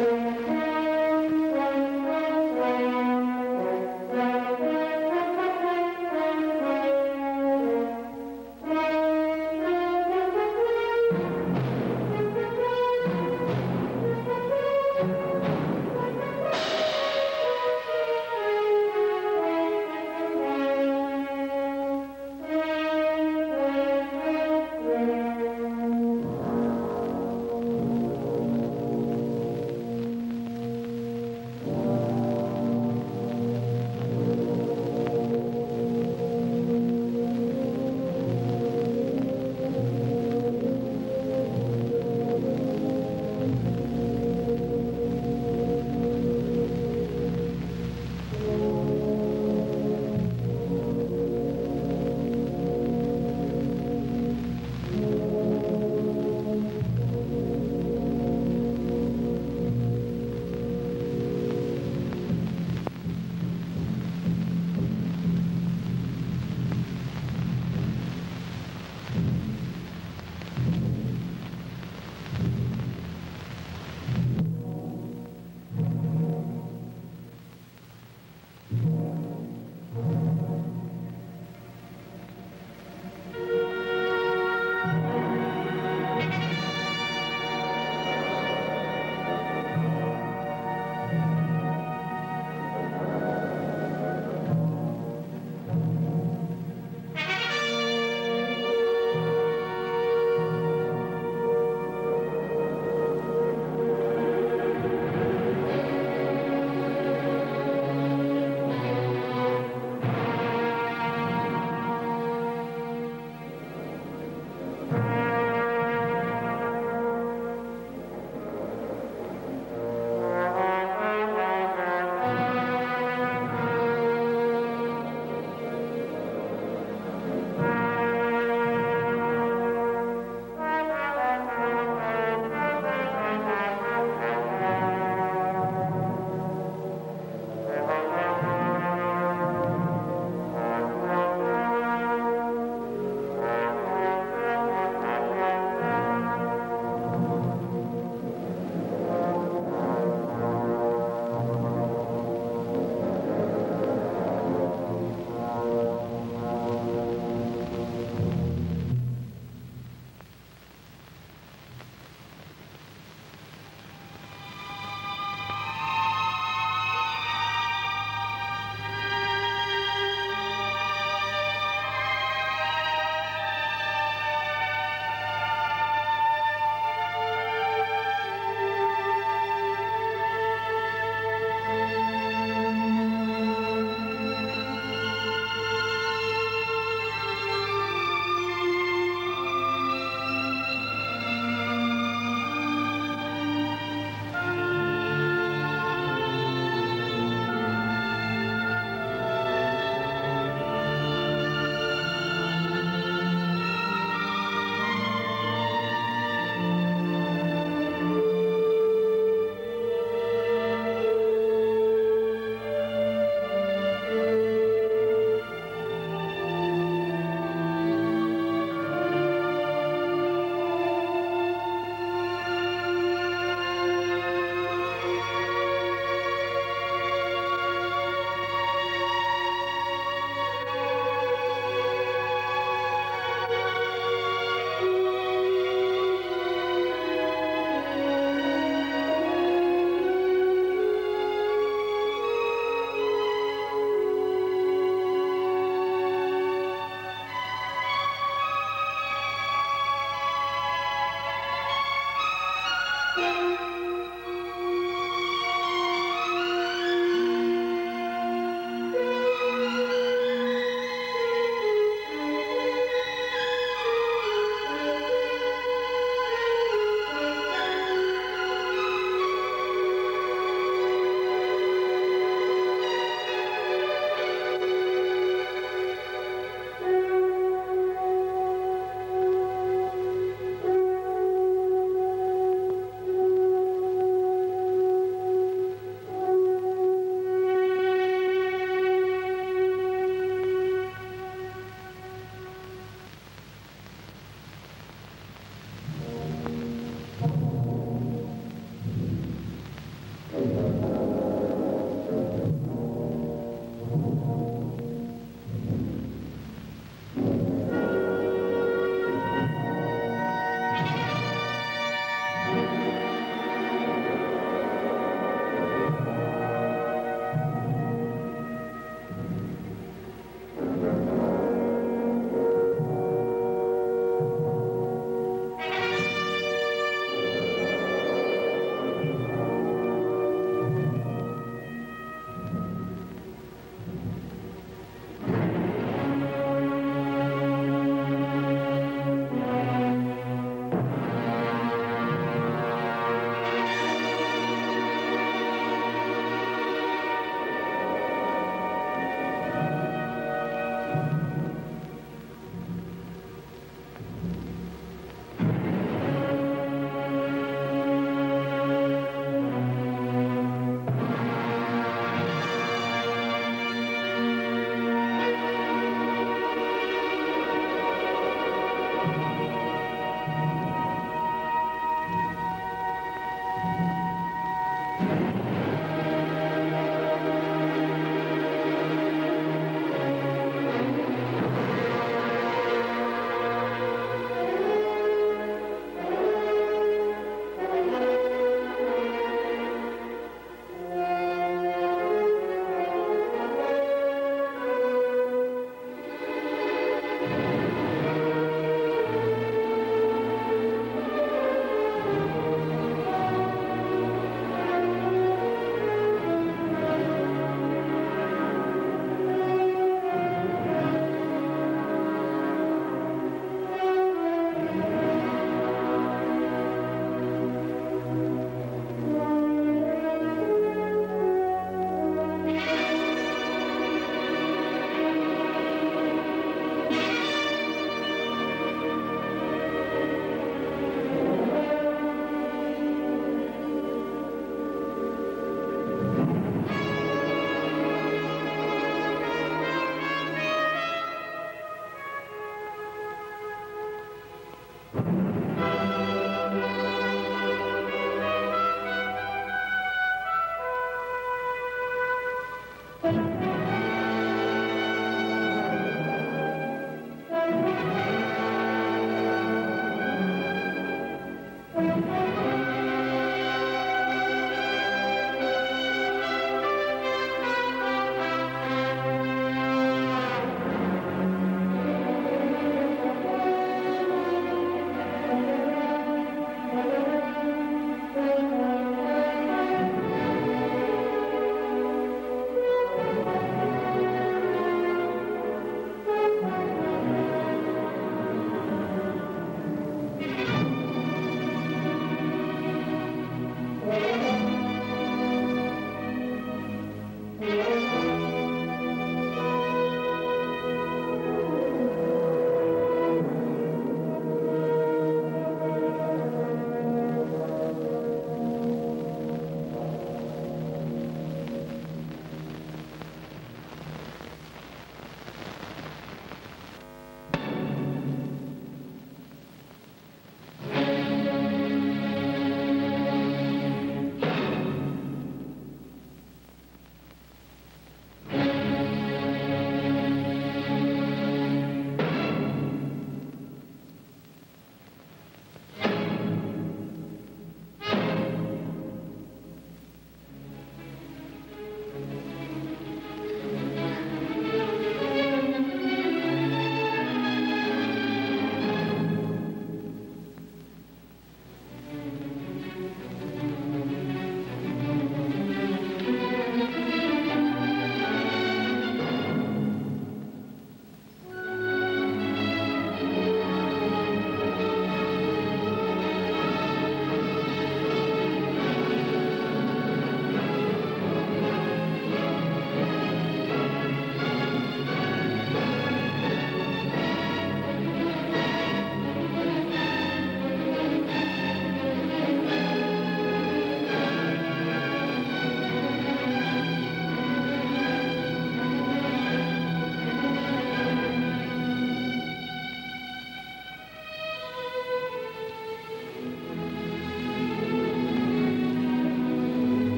Música